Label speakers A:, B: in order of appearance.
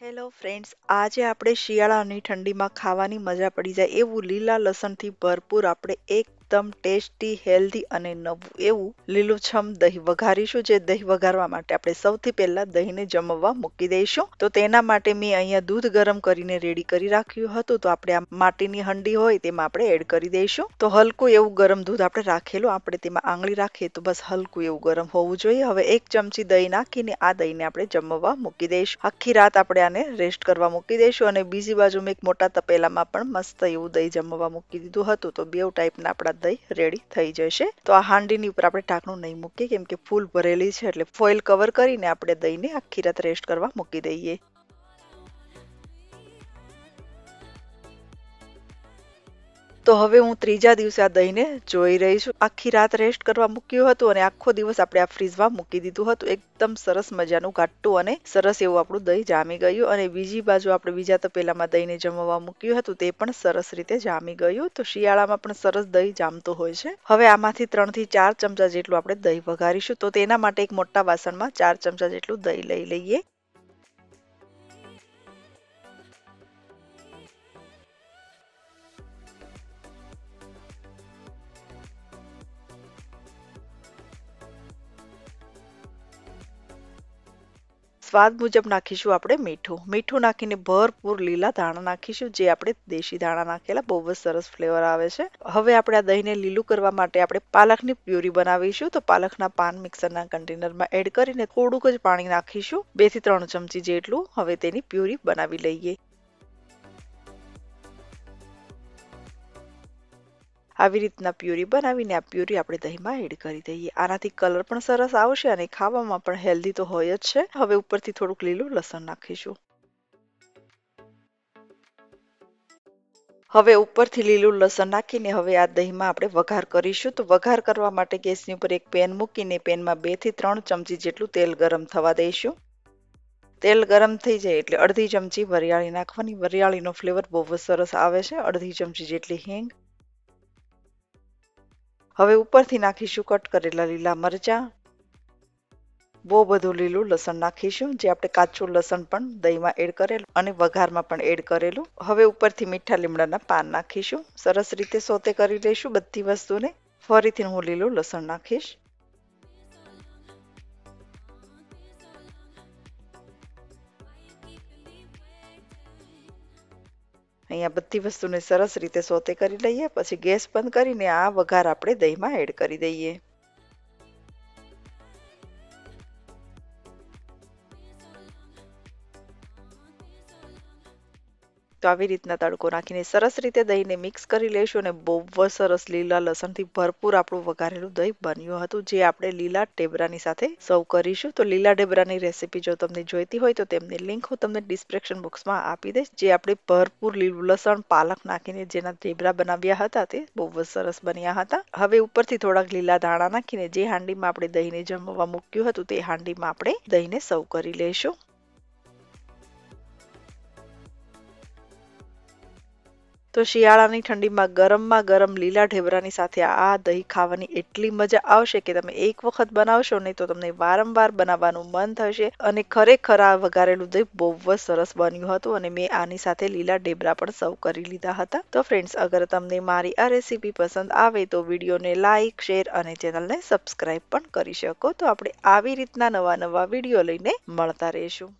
A: Hello friends આજે આપણે શિયાળાની ઠંડીમાં ખાવાની મજા પડી જાય એવું લીલા લસણથી ભરપૂર આપણે એકદમ ટેસ્ટી, હેલ્ધી અને નવું એવું લીલુંછમ દહીં વઘારીશું, જે દહીં વઘારવા માટે આપણે સૌથી પહેલા દહીંને જમવા મૂકી દઈશું. તો તેના માટે મેં અહીંયા દૂધ ગરમ કરીને રેડી કરી રાખ્યું હતું. તો આપણે આ માટીની હંડી હોય તેમાં આપણે એડ કરી દઈશું. તો હલકું એવું ગરમ દૂધ આપણે રાખેલું, આપણે તેમાં આંગળી રાખીએ તો બસ હલકું એવું ગરમ હોવું જોઈએ. હવે એક ચમચી દહીં નાખીને આ દહીંને આપણે જમવા મૂકી દઈશું. આખી રાત આપણે આને રેસ્ટ કરવા મૂકી દઈશું અને બીજી બાજુ મેં એક મોટા તપેલામાં પણ મસ્ત એવું દહીં જમવા મૂકી દીધું હતું. તો બે ટાઈપના આપણા દહીં રેડી થઈ જશે. તો આ હાંડીની ઉપર આપણે ઢાંકણું નહીં મૂકીએ, કેમ કે ફૂલ ભરેલી છે, એટલે ફોઇલ કવર કરીને આપણે દહીંને આખી રાત રેસ્ટ કરવા મૂકી દઈએ. તો હવે હું ત્રીજા દિવસે આ દહીંને જોઈ રહી છું. આખી રાત રેસ્ટ કરવા મૂક્યું હતું અને આખો દિવસ આપણે આ ફ્રીઝમાં મૂકી દીધું હતું. એકદમ સરસ મજાનું ઘાટું અને સરસ એવું આપણું દહીં જામી ગયું અને બીજી બાજુ આપણે બીજા તપેલામાં દહીંને જમવા મૂક્યું હતું તે પણ સરસ રીતે જામી ગયું. તો શિયાળામાં પણ સરસ દહીં જામતું હોય છે. હવે આમાંથી ત્રણથી ચાર ચમચા જેટલું આપણે દહીં વઘારીશું. તો તેના માટે એક મોટા વાસણમાં ચાર ચમચા જેટલું દહીં લઈ લઈએ. સ્વાદ મુજબ નાખીશું આપણે મીઠું. મીઠું નાખીને ભરપૂર લીલા ધાણા નાખીશું, જે આપણે દેશી ધાણા નાખેલા, બહુ જ સરસ ફ્લેવર આવે છે. હવે આપણે આ દહીંને લીલું કરવા માટે આપણે પાલકની પ્યુરી બનાવીશું. તો પાલકના પાન મિક્સરના કન્ટેનરમાં એડ કરીને થોડુંક જ પાણી નાખીશું. બેથી ત્રણ ચમચી જેટલું હવે તેની પ્યુરી બનાવી લઈએ. આવી રીતના પ્યુરી બનાવીને આ પ્યુરી આપણે દહીંમાં એડ કરી દઈએ. આનાથી કલર પણ સરસ આવશે અને ખાવામાં પણ હેલ્ધી તો હોય જ છે. હવે ઉપરથી થોડુંક લીલું લસણ નાખીશું. હવે ઉપરથી લીલું લસણ નાખીને હવે આ દહીંમાં આપણે વઘાર કરીશું. તો વઘાર કરવા માટે ગેસની ઉપર એક પેન મૂકીને પેનમાં બેથી ત્રણ ચમચી જેટલું તેલ ગરમ થવા દઈશું. તેલ ગરમ થઈ જાય એટલે અડધી ચમચી વરિયાળી નાખવાની. વરિયાળીનો ફ્લેવર બહુ જ સરસ આવે છે. અડધી ચમચી જેટલી હિંગ હવે ઉપરથી નાખીશું કટ કરેલા લીલા મરચાં. બહુ બધું લીલું લસણ નાખીશું, જે આપણે કાચું લસણ પણ દહીંમાં એડ કરેલું અને વઘારમાં પણ એડ કરેલું. હવે ઉપરથી મીઠા લીમડાના પાન નાખીશું. સરસ રીતે સોતે કરી લઈશું બધી વસ્તુને. ફરીથી હું લીલું લસણ નાખીશ. અહીંયા બધી વસ્તુને સરસ રીતે સોતે કરી લઈએ, પછી ગેસ બંધ કરીને આ વઘાર આપણે દહીંમાં એડ કરી દઈએ. તો આવી રીતના તડકો નાખીને સરસ રીતે દહીંને મિક્સ કરી લઈશું અને બહુ જ સરસ લીલા લસણથી ભરપૂર આપણું વઘારેલું દહીં બન્યું હતું, જે આપણે લીલા ટેબરાની સાથે સર્વ કરીશું. તો લીલા ઢેબરાની રેસીપી જો તમને જોઈતી હોય તો તેમની લિંક હું તમને ડિસ્ક્રિપ્શન બોક્સમાં આપી દઈશ, જે આપણે ભરપૂર લીલું લસણ, પાલક નાખીને જેના ઢેબરા બનાવ્યા હતા તે બહુ જ સરસ બન્યા હતા. હવે ઉપરથી થોડાક લીલા ધાણા નાખીને જે હાંડીમાં આપણે દહીંને જમવા મૂક્યું હતું તે હાંડીમાં આપણે દહીંને સર્વ કરી લઈશું. તો શિયાળાની ઠંડીમાં ગરમમાં ગરમ લીલા ઢેબરાની સાથે આ દહીં ખાવાની એટલી મજા આવશે કે તમે એક વખત બનાવશો નહીં તો તમને વારંવાર બનાવવાનું મન થશે. અને ખરેખર આ વઘારેલું દહીં બહુ જ સરસ બન્યું હતું અને મેં આની સાથે લીલા ઢેબરા પણ સર્વ કરી લીધા હતા. તો ફ્રેન્ડ્સ, અગર તમને મારી આ રેસીપી પસંદ આવે તો વિડીયોને લાઇક શેર અને ચેનલને સબસ્ક્રાઇબ પણ કરી શકો. તો આપણે આવી રીતના નવા નવા વીડિયો લઈને મળતા રહીશું.